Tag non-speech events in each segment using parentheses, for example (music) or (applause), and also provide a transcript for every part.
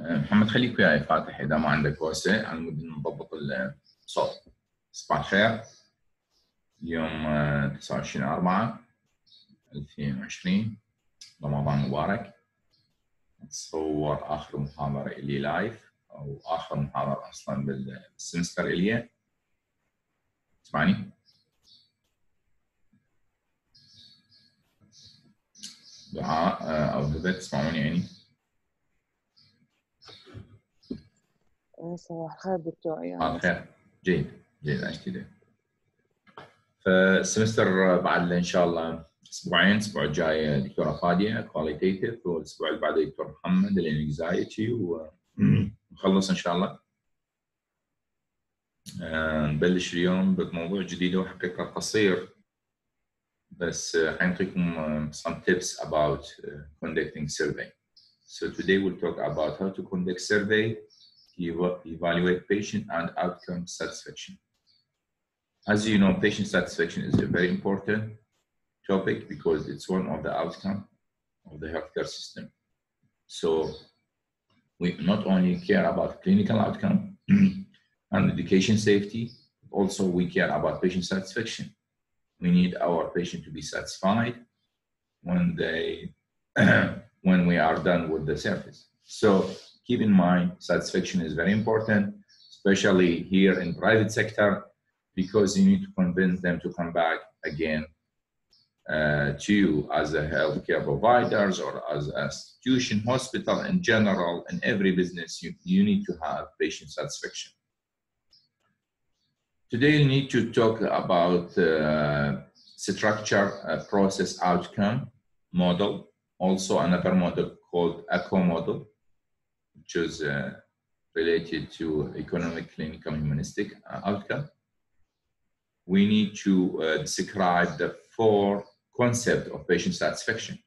محمد خليك وياي فاتح إذا ما عندك وسع على مود نضبط الصوت. صباح الخير اليوم 29 4 2020 رمضان مبارك. اتصور آخر محاضرة إلي لايف أو آخر محاضرة أصلا بالسمستر إلي. تسمعني؟ دعاء أو هبه تسمعوني يعني؟ صباح الخير دكتور صباح الخير. جيد جيد عشت فالسمستر بعد إن شاء الله أسبوعين الأسبوع الجاي دكتورة فادية كواليتيتيف والأسبوع اللي بعده دكتور محمد الانكزايتي ونخلص إن شاء الله. نبلش اليوم بموضوع جديد وحقيقة قصير. بس حنعطيكم some tips about conducting survey. So today we'll talk about how to conduct survey. Evaluate patient and outcome satisfaction. As you know, patient satisfaction is a very important topic because it's one of the outcome of the healthcare system. So we not only care about clinical outcome (clears throat) and medication safety, also we care about patient satisfaction. We need our patient to be satisfied when they (clears throat) when we are done with the service. So keep in mind satisfaction is very important especially here in private sector because you need to convince them to come back again uh, to you as a healthcare providers or as a institution hospital in general in every business you, you need to have patient satisfaction. Today we need to talk about uh, structure uh, process outcome model also another model called echo model which is uh, related to economic, clinical, humanistic uh, outcome. We need to uh, describe the four concept of patient satisfaction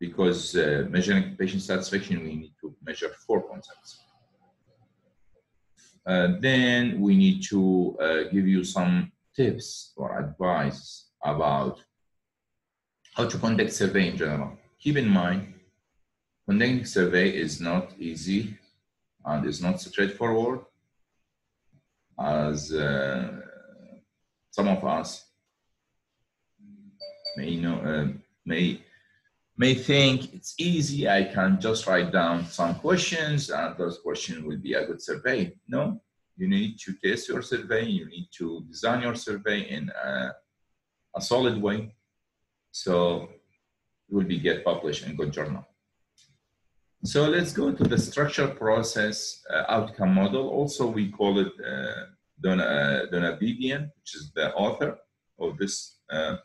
because uh, measuring patient satisfaction, we need to measure four concepts. then we need to give you some tips or advice about how to conduct survey in general. Keep in mind, conducting survey is not easy and it's not straightforward as uh, some of us may know uh, may may think it's easy. I can just write down some questions and those questions will be a good survey. No you need to test your survey. You need to design your survey in a, a solid way. So it will be get published in good journal so let's go to the structure process uh, outcome model. Also, we call it uh, Dona, Donabedian, which is the author of this. Uh,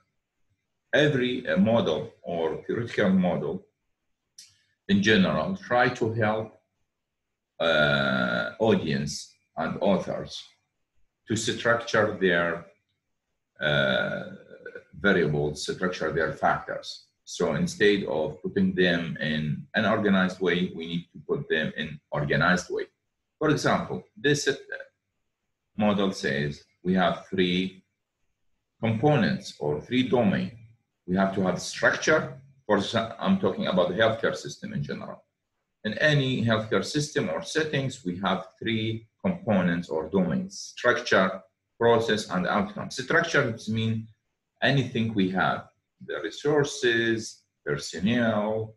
every uh, model or theoretical model in general try to help uh, audience and authors to structure their uh, variables, structure their factors. So instead of putting them in an organized way, we need to put them in organized way. For example, this model says we have three components or three domain. We have to have structure. For I'm talking about the healthcare system in general. In any healthcare system or settings, we have three components or domains: structure, process, and outcome. Structure means anything we have the resources, personnel,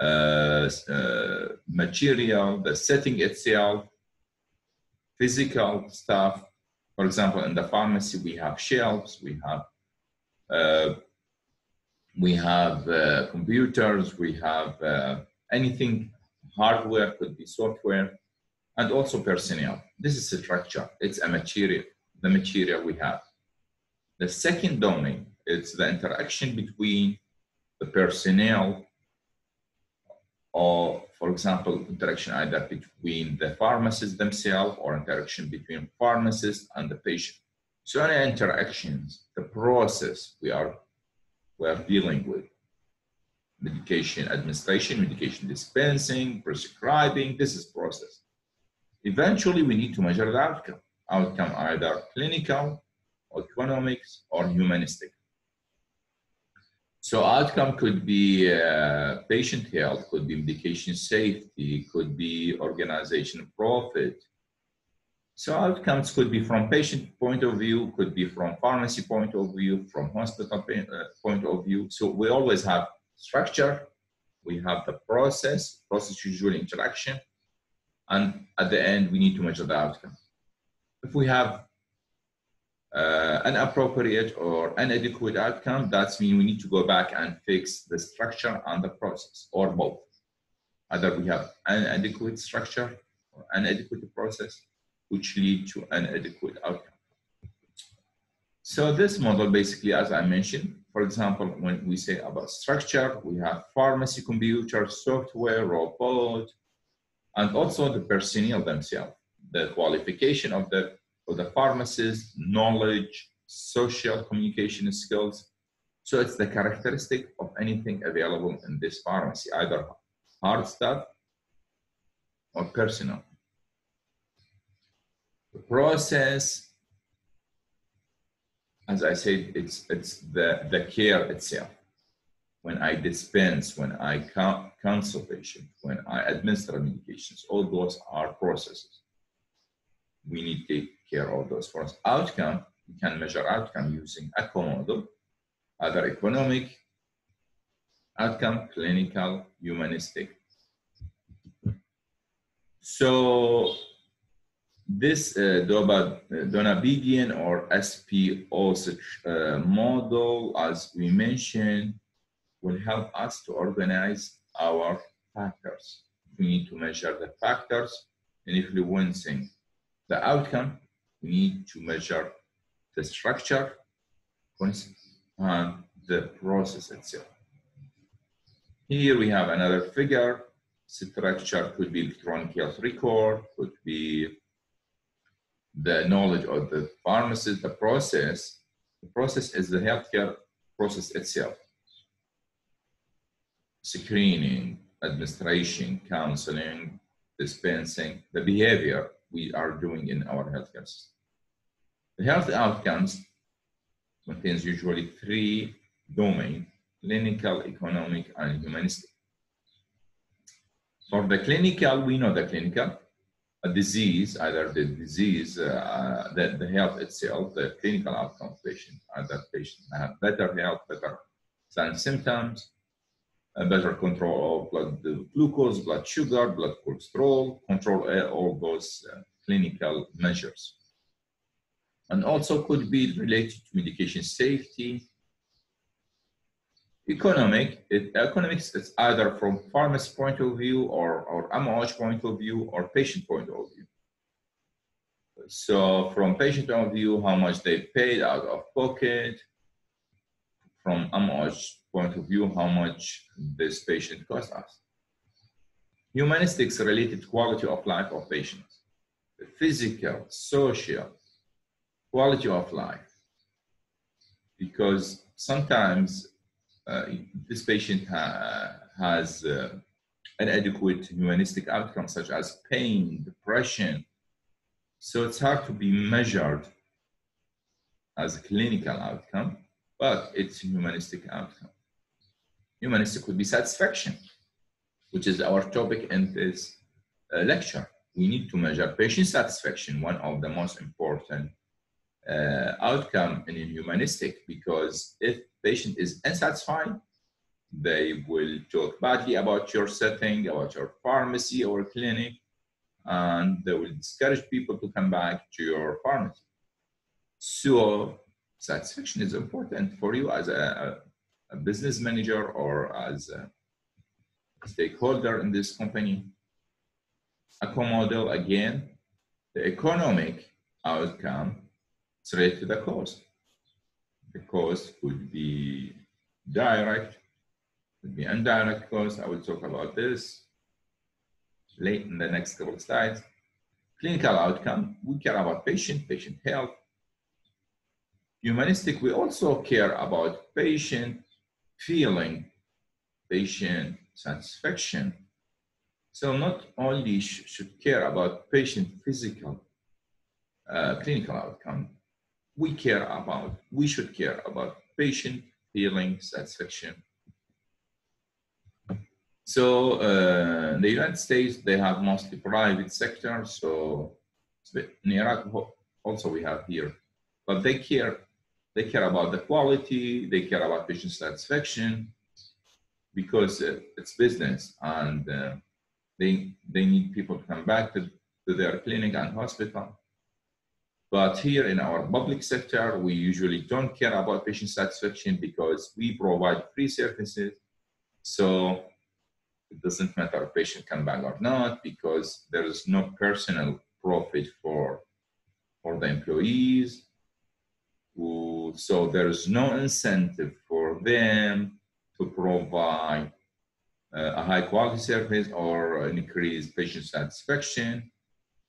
uh, uh, material, the setting itself, physical stuff. For example, in the pharmacy, we have shelves, we have uh, we have computers, we have anything hardware, could be software, and also personnel. This is a structure. It's a material, the material we have. The second domain it's the interaction between the personnel or for example interaction either between the pharmacists themselves or interaction between pharmacists and the patient. So any interactions the process we are we are dealing with medication administration medication dispensing prescribing this is process. Eventually we need to measure the outcome. Outcome either clinical economics or humanistic So outcome could be uh, patient health, could be medication safety, could be organization profit. So outcomes could be from patient point of view, could be from pharmacy point of view, from hospital uh, point of view. So we always have structure, we have the process, process usually interaction, and at the end we need to measure the outcome. If we have uh, an appropriate or inadequate outcome, that's mean we need to go back and fix the structure and the process, or both. Either we have an inadequate structure or inadequate process, which lead to an inadequate outcome. So this model basically, as I mentioned, for example, when we say about structure, we have pharmacy computer, software, robot, and also the personnel themselves, the qualification of the for the pharmacist, knowledge, social communication skills. So it's the characteristic of anything available in this pharmacy, either hard stuff or personal. The process, as I said, it's, it's the, the care itself. When I dispense, when I counsel patients, when I administer medications, all those are processes. We need to care of those for us. Outcome, we can measure outcome using ECHO model, either economic, outcome, clinical, humanistic. So this uh, Donabedian or SPO uh, model, as we mentioned, will help us to organize our factors. We need to measure the factors and if influencing the outcome we need to measure the structure and the process itself. Here we have another figure. Structure could be electronic health record, could be the knowledge of the pharmacist, the process. The process is the healthcare process itself. Screening, administration, counseling, dispensing, the behavior we are doing in our healthcare system. The health outcomes contains usually three domains, clinical, economic, and humanistic. For the clinical, we know the clinical, a disease, either the disease, uh, the, the health itself, the clinical outcome patient, either patient have better health, better signs symptoms, a better control of blood glucose, blood sugar, blood cholesterol, control all those uh, clinical measures. And also could be related to medication safety. Economic, it, economics is either from pharmacist point of view or, or MOH point of view or patient point of view. So from patient point of view, how much they paid out of pocket. From MOH point of view, how much this patient cost us. Humanistics related quality of life of patients physical, social, quality of life. Because sometimes uh, this patient ha has uh, inadequate humanistic outcomes such as pain, depression. So it's hard to be measured as a clinical outcome, but it's a humanistic outcome. Humanistic would be satisfaction, which is our topic in this uh, lecture we need to measure patient satisfaction, one of the most important uh, outcome in humanistic, because if patient is unsatisfied, they will talk badly about your setting, about your pharmacy or clinic, and they will discourage people to come back to your pharmacy. So satisfaction is important for you as a, a business manager or as a stakeholder in this company. ECHO model again, the economic outcome related to the cost. The cost could be direct, could be indirect cost. I will talk about this late in the next couple of slides. Clinical outcome, we care about patient, patient health. Humanistic, we also care about patient feeling, patient satisfaction, so not only sh should care about patient physical uh, clinical outcome, we care about, we should care about patient feeling, satisfaction. So uh, in the United States, they have mostly private sector. So in Iraq also we have here, but they care. They care about the quality. They care about patient satisfaction because it's business and uh, they they need people to come back to, to their clinic and hospital. But here in our public sector, we usually don't care about patient satisfaction because we provide free services. So it doesn't matter if patient come back or not because there is no personal profit for, for the employees Who, so there is no incentive for them to provide uh, a high quality service or increase patient satisfaction.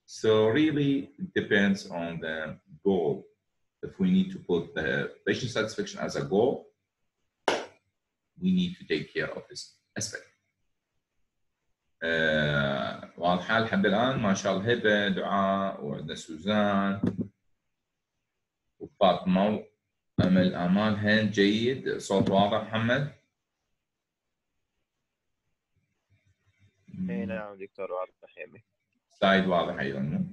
So really it depends on the goal. If we need to put the patient satisfaction as a goal, we need to take care of this aspect. آه واضحة لحد الآن ما شاء الله هبة دعاء وعندنا سوزان وفاطمة أمل أمان هند جيد صوت واضح محمد اي نعم دكتور واضح يمي سعيد واضح أيضا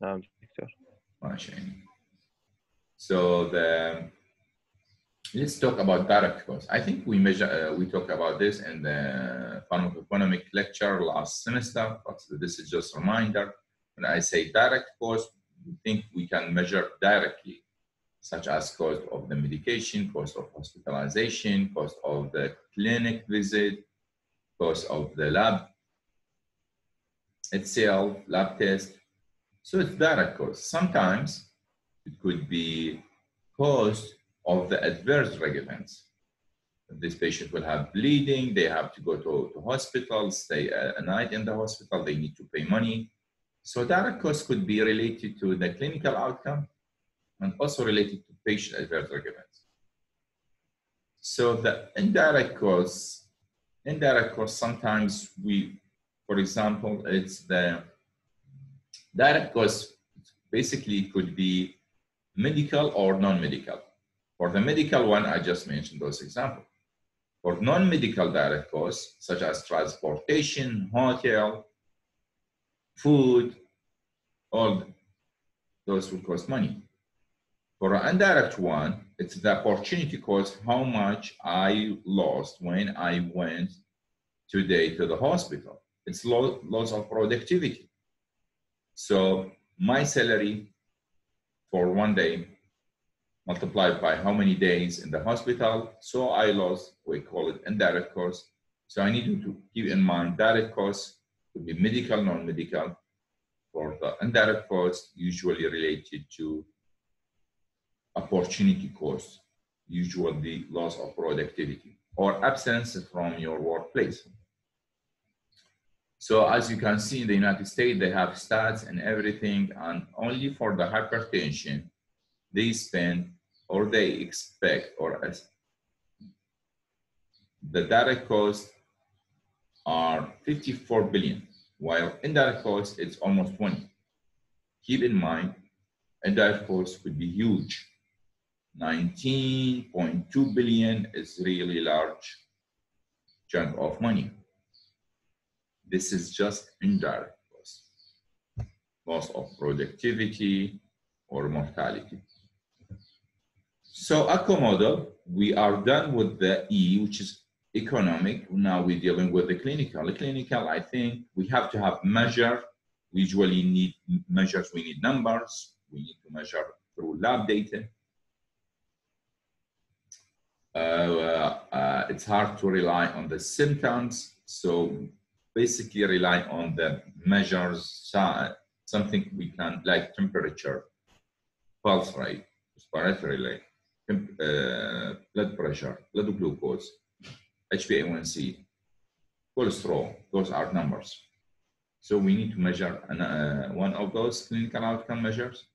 نعم دكتور ماشي So the let's talk about direct cost. I think we measure uh, we talked about this in the pharmacoeconomic lecture last semester, but this is just a reminder. When I say direct cost, we think we can measure directly, such as cost of the medication, cost of hospitalization, cost of the clinic visit, cost of the lab itself, lab test. So it's direct cost. Sometimes it could be cost of the adverse drug events. This patient will have bleeding, they have to go to, to hospital, stay a, a night in the hospital, they need to pay money. So direct cost could be related to the clinical outcome and also related to patient adverse drug events. So the indirect costs, indirect costs sometimes we, for example, it's the direct costs basically could be medical or non-medical. For the medical one, I just mentioned those examples. For non-medical direct costs, such as transportation, hotel, food, all those will cost money. For an indirect one, it's the opportunity cost, how much I lost when I went today to the hospital. It's loss of productivity. So my salary for one day multiplied by how many days in the hospital. So I lost, we call it indirect cost. So I need to keep in mind direct costs could be medical, non-medical. For the indirect costs, usually related to opportunity costs, usually loss of productivity or absence from your workplace. So as you can see in the United States, they have stats and everything, and only for the hypertension, they spend or they expect or as the direct costs are 54 billion, while indirect costs it's almost 20. Keep in mind, indirect costs could be huge. 19.2 billion is really large chunk of money. This is just indirect costs, loss of productivity or mortality. So ECHO model, we are done with the E, which is economic. Now we're dealing with the clinical. The clinical, I think we have to have measure. We usually need measures. We need numbers. We need to measure through lab data. Uh, uh, it's hard to rely on the symptoms. So basically rely on the measures, something we can like temperature, pulse rate, respiratory rate uh, blood pressure, blood glucose, HbA1c, cholesterol, those are numbers. So we need to measure an, uh, one of those clinical outcome measures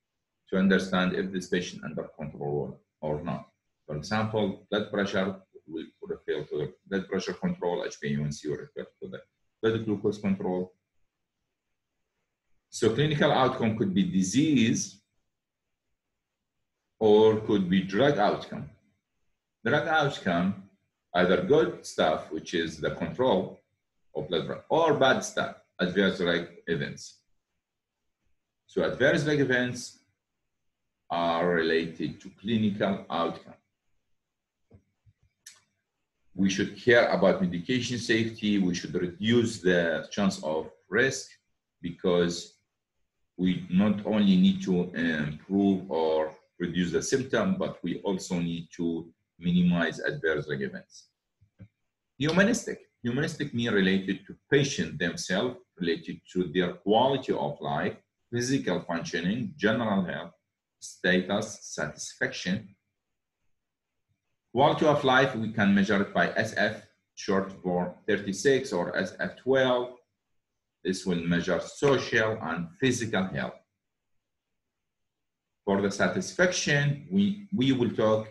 to understand if this patient under control or not. For example, blood pressure will refer to the blood pressure control, HbA1c will refer to the blood glucose control. So clinical outcome could be disease or could be drug outcome. drug outcome, either good stuff, which is the control of blood pressure, or bad stuff, adverse-like events. So adverse-like events are related to clinical outcome. We should care about medication safety. We should reduce the chance of risk because we not only need to improve or reduce the symptom, but we also need to minimize adverse events. Humanistic. Humanistic mean related to patient themselves, related to their quality of life, physical functioning, general health, status, satisfaction. Quality of life, we can measure it by SF, short for 36, or SF12. This will measure social and physical health. For the satisfaction, we, we will talk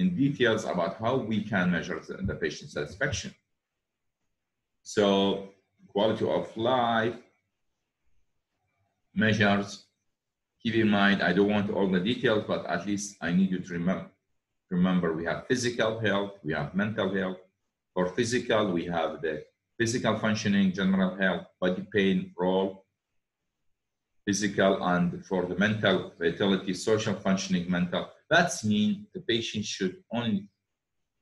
in details about how we can measure the, patient satisfaction. So quality of life measures, keep in mind, I don't want all the details, but at least I need you to remember, remember we have physical health, we have mental health. For physical, we have the physical functioning, general health, body pain, role, physical, and for the mental vitality, social functioning, mental. That's means the patient should only,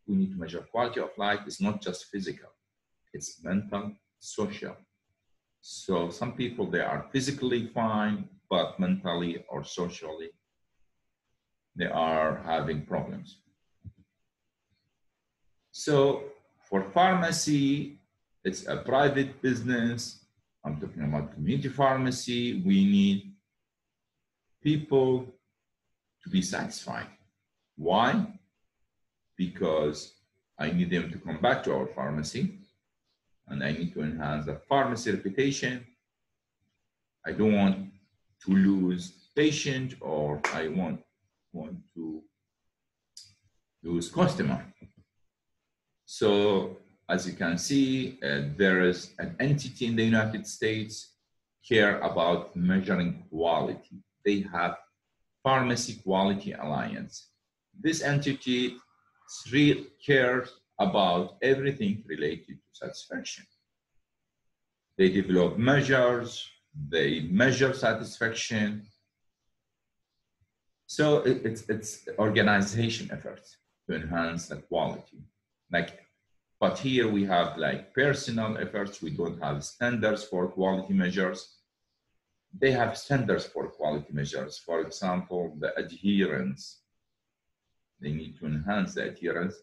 we need to measure quality of life. It's not just physical, it's mental, social. So some people, they are physically fine, but mentally or socially, they are having problems. So for pharmacy, it's a private business. I'm talking about community pharmacy. We need people to be satisfied. Why? Because I need them to come back to our pharmacy and I need to enhance the pharmacy reputation. I don't want to lose patient or I want, want to lose customer. So as you can see, uh, there is an entity in the United States care about measuring quality. They have Pharmacy Quality Alliance. This entity really cares about everything related to satisfaction. They develop measures, they measure satisfaction. So it, it's, it's organization efforts to enhance the quality. Like but here we have like personal efforts. We don't have standards for quality measures. They have standards for quality measures. For example, the adherence. They need to enhance the adherence.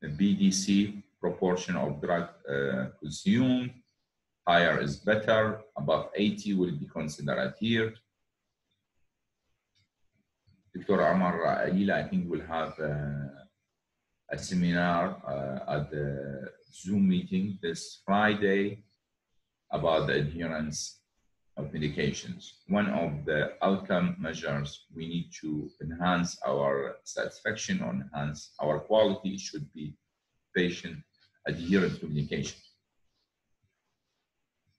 The PDC proportion of drug uh, consumed. Higher is better. Above 80 will be considered adhered. Dr. Amar Aila, I think, will have uh, a seminar uh, at the Zoom meeting this Friday about the adherence of medications. One of the outcome measures we need to enhance our satisfaction or enhance our quality should be patient adherence to medication.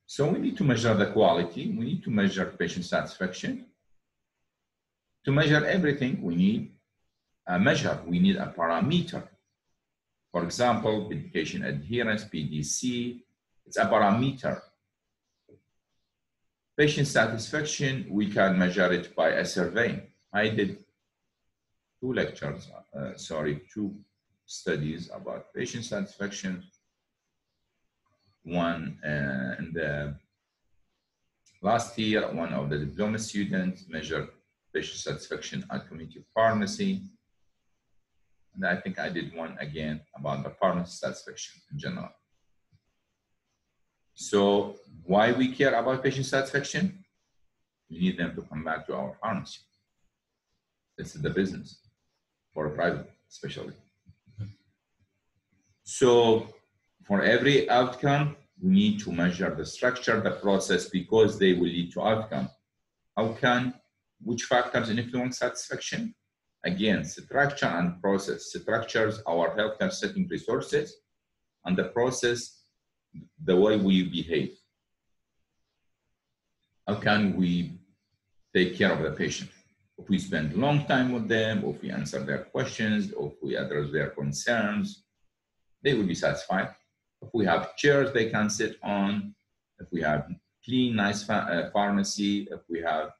So we need to measure the quality, we need to measure patient satisfaction. To measure everything, we need a measure, we need a parameter for example, medication adherence, PDC, it's a parameter. Patient satisfaction, we can measure it by a survey. I did two lectures, uh, sorry, two studies about patient satisfaction. One uh, in the last year, one of the diploma students measured patient satisfaction at community pharmacy. And I think I did one again about the pharmacy satisfaction in general. So why we care about patient satisfaction? We need them to come back to our pharmacy. This is the business for a private, especially. So for every outcome, we need to measure the structure, the process, because they will lead to outcome. How can, which factors influence satisfaction? Again, structure and process. Structures our healthcare setting resources, and the process, the way we behave. How can we take care of the patient? If we spend long time with them, if we answer their questions, if we address their concerns, they will be satisfied. If we have chairs they can sit on, if we have clean, nice fa- uh, pharmacy, if we have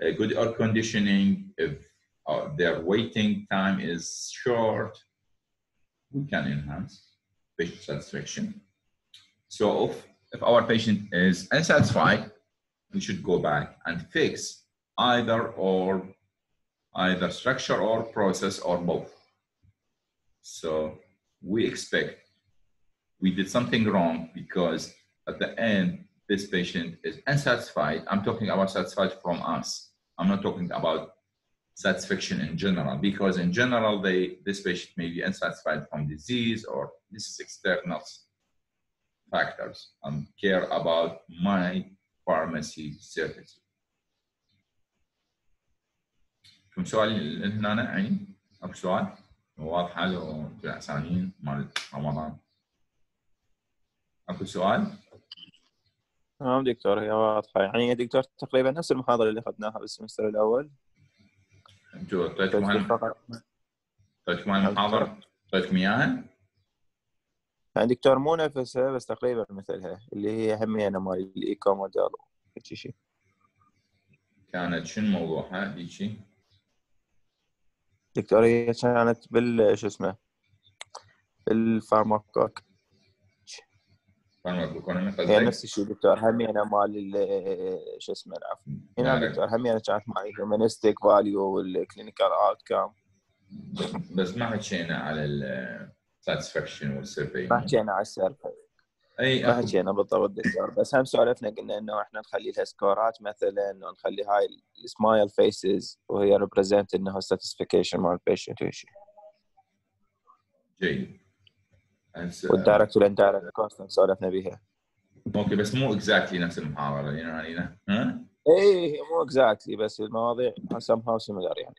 a good air conditioning, if uh, their waiting time is short, we can enhance patient satisfaction. So if, if our patient is unsatisfied, we should go back and fix either or either structure or process or both. So we expect we did something wrong because at the end this patient is unsatisfied. I'm talking about satisfied from us. I'm not talking about satisfaction in general because in general they this patient may be unsatisfied from disease or this is external factors. I care about my pharmacy service. كم سؤال هنا يعني اكو سؤال؟ واضحه لو العسانين مال رمضان. اكو سؤال؟ تمام دكتور هي واضحة يعني يا دكتور تقريبا نفس المحاضرة اللي أخذناها بالسمستر الأول. أنتوا اعطيتكم اعطيتكم المحاضرة؟ اعطيتكم اياها يعني دكتور مو نفسها بس تقريبا مثلها اللي هي همينة مال الإيكو موديل هيك شيء كانت شنو موضوعها؟ دكتور هي كانت بال شو اسمه بالفارماكوك. فارماكوكونومي قصدك؟ نفس الشيء دكتور همينة مال ال- شو اسمه العفو. هنا لا، دكتور همينة كانت معي هيومانيستيك فاليو والكلينيكال اوت كام بس ما حكينا على الساتسفاكشن والسيرفي ما حكينا على السيرفي أي ما حكينا بالضبط دكتور بس هم سولفنا قلنا إنه إحنا نخلي لها سكورات مثلا ونخلي هاي السمايل فيسز وهي ريبريزنت إنه ساتسفيكيشن مال البيشنت وشي جيد والدايركت والاندايركت كونستنت سولفنا بها أوكي بس مو اكزاكتلي نفس المحاضره يعني ها؟ اي مو اكزاكتلي بس المواضيع سم هاو سيميلر يعني.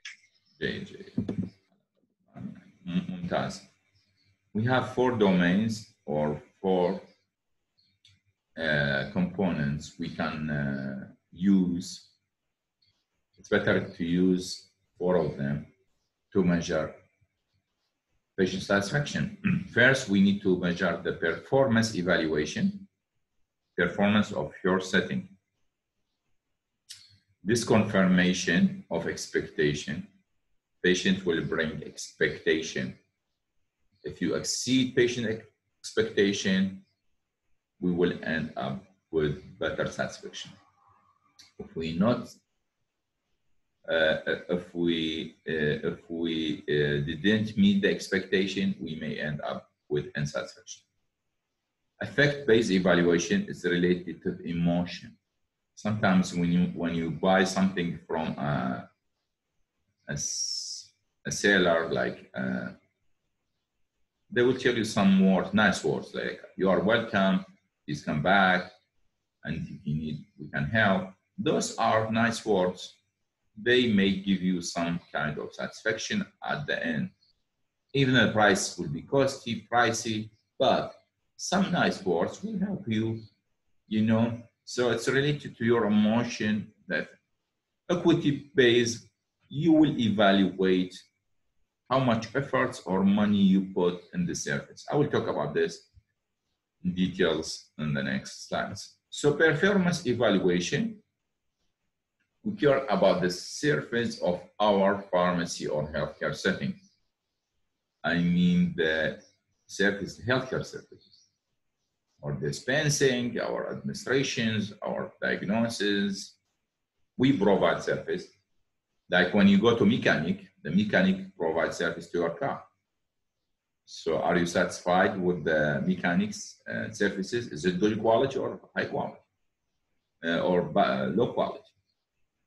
جيد جيد ممتاز. We have four domains or four uh, components we can uh, use. It's better to use four of them to measure patient satisfaction. (clears throat) First we need to measure the performance evaluation performance of your setting. Disconfirmation of expectation patient will bring expectation. If you exceed patient expectation, we will end up with better satisfaction. If we not, uh, if we uh, if we uh, didn't meet the expectation, we may end up with insatisfaction. Affect-based evaluation is related to emotion. Sometimes when you when you buy something from a a seller like uh, they will tell you some words nice words like you are welcome please come back and if you need we can help. Those are nice words. They may give you some kind of satisfaction at the end. Even the price will be costly pricey but some nice words will help you you know? So it's related to your emotion that equity based you will evaluate how much efforts or money you put in the service. I will talk about this in details in the next slides. So performance evaluation, we care about the surface of our pharmacy or healthcare setting. I mean the service, healthcare services, or dispensing, our administrations, our diagnosis. We provide service like when you go to mechanic, the mechanic provides service to your car. So are you satisfied with the mechanics uh, services? Is it good quality or high quality uh, or ba- low quality?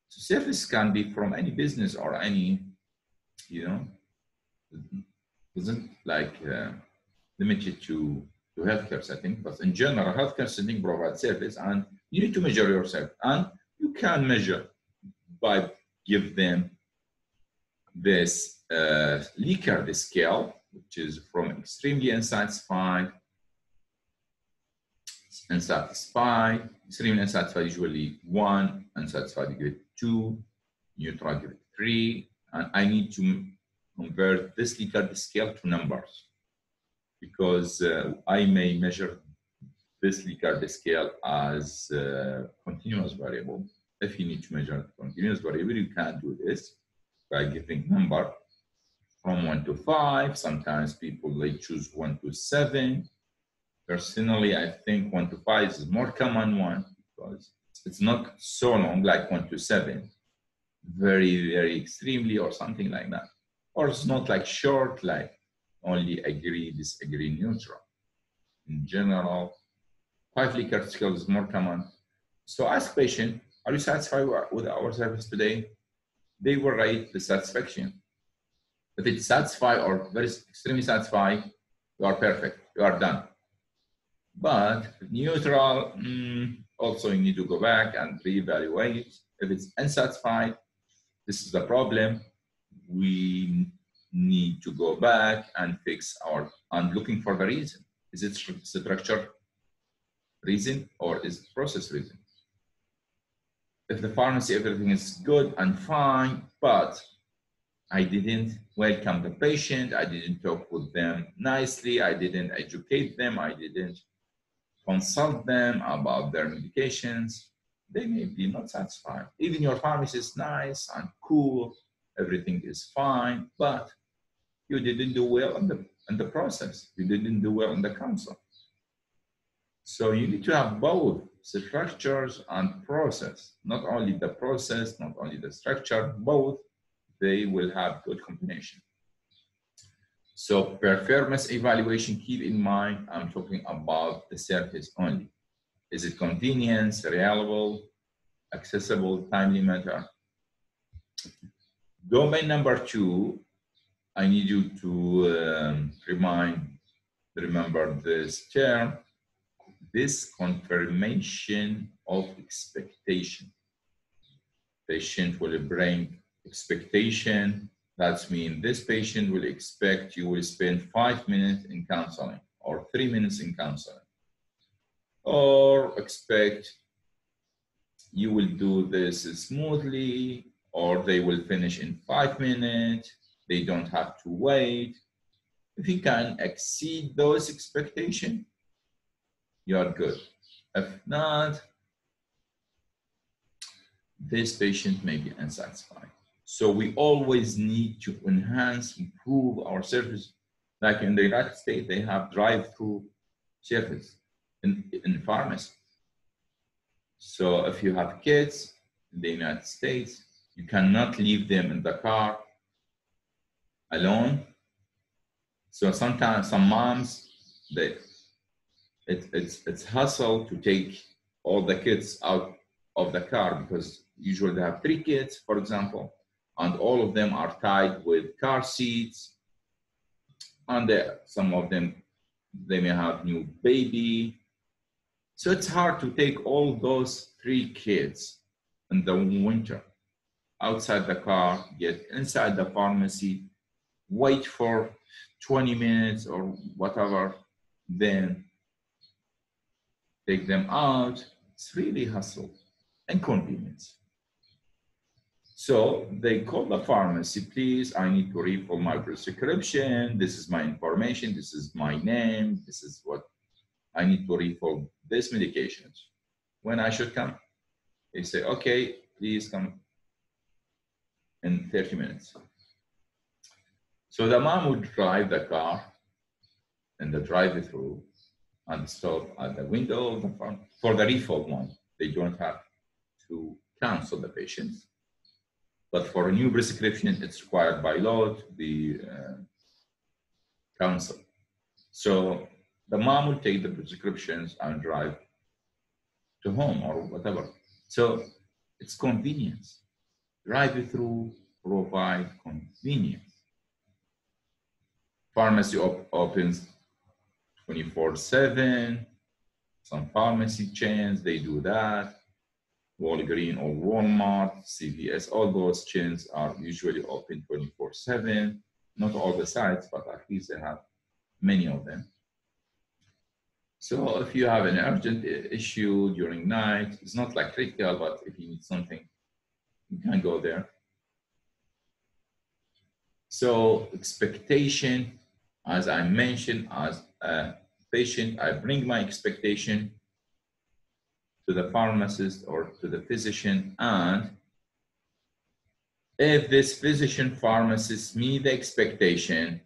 So service can be from any business or any, you know, isn't like uh, limited to, to healthcare setting, but in general, healthcare setting provides service and you need to measure yourself and you can measure by give them this uh, Likert scale, which is from extremely unsatisfied, unsatisfied, extremely unsatisfied, usually one, unsatisfied, get two, neutral grade three, and I need to convert this Likert scale to numbers because uh, I may measure this Likert scale as uh, continuous variable. If you need to measure continuous variable, you can do this by giving number from one to five. Sometimes people they choose one to seven. Personally, I think one to five is more common one because it's not so long like one to seven, very, very extremely or something like that. Or it's not like short, like only agree, disagree, neutral. In general, five Likert scale is more common. So ask patient, are you satisfied with our service today? They will rate the satisfaction. If it's satisfied or very extremely satisfied, you are perfect, you are done. But neutral, mm, also you need to go back and reevaluate. If it's unsatisfied, this is the problem. We need to go back and fix our, and looking for the reason. Is it structure reason or is it process reason? If the pharmacy, everything is good and fine, but I didn't welcome the patient, I didn't talk with them nicely, I didn't educate them, I didn't consult them about their medications, they may be not satisfied. Even your pharmacy is nice and cool, everything is fine, but you didn't do well in the, in the process. You didn't do well in the counsel. So you need to have both structures and process, not only the process, not only the structure, both, they will have good combination. So performance evaluation, keep in mind, I'm talking about the service only. Is it convenience, reliable, accessible, timely matter? Domain number two, I need you to um, remind, remember this term, disconfirmation of expectation. Patient will bring expectation that means this patient will expect you will spend five minutes in counseling or three minutes in counseling. Or expect you will do this smoothly or they will finish in five minutes. They don't have to wait. If you can exceed those expectations, you are good. If not, this patient may be unsatisfied. So we always need to enhance, improve our service. Like in the United States, they have drive-through service in, in pharmacy. So if you have kids in the United States, you cannot leave them in the car alone. So sometimes some moms, they, it, it's, it's hustle to take all the kids out of the car because usually they have three kids, for example and all of them are tied with car seats. And some of them, they may have new baby. So it's hard to take all those three kids in the winter outside the car, get inside the pharmacy, wait for 20 minutes or whatever, then take them out. It's really hassle and inconvenience. So they call the pharmacy, please, I need to refill my prescription. This is my information. This is my name. This is what I need to refill this medications. When I should come, they say, okay, please come in 30 minutes. So the mom would drive the car and the drive-through and stop at the window for the refill one. They don't have to cancel the patients but for a new prescription, it's required by law to be uh, counseled. So the mom will take the prescriptions and drive to home or whatever. So it's convenience. Drive through provide convenience. Pharmacy op opens 24-7. Some pharmacy chains, they do that. Walgreens or Walmart, CVS, all those chains are usually open 24 7. Not all the sites, but at least they have many of them. So if you have an urgent issue during night, it's not like critical, but if you need something, you can go there. So expectation, as I mentioned, as a patient, I bring my expectation to the pharmacist or to the physician and if this physician pharmacist meet the expectation,